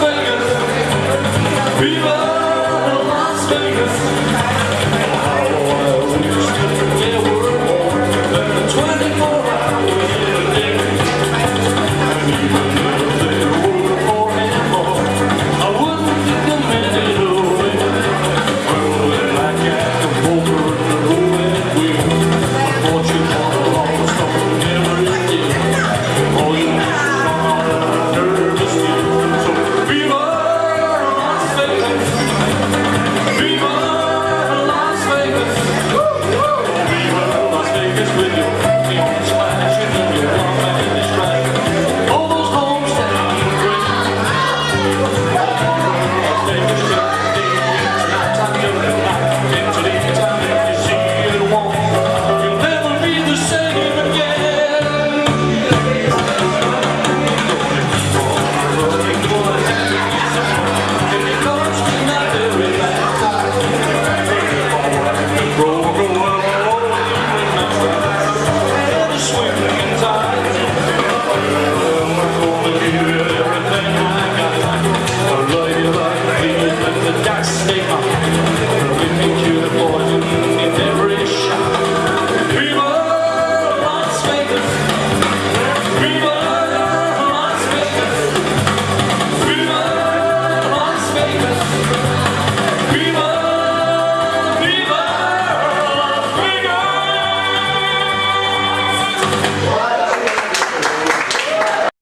But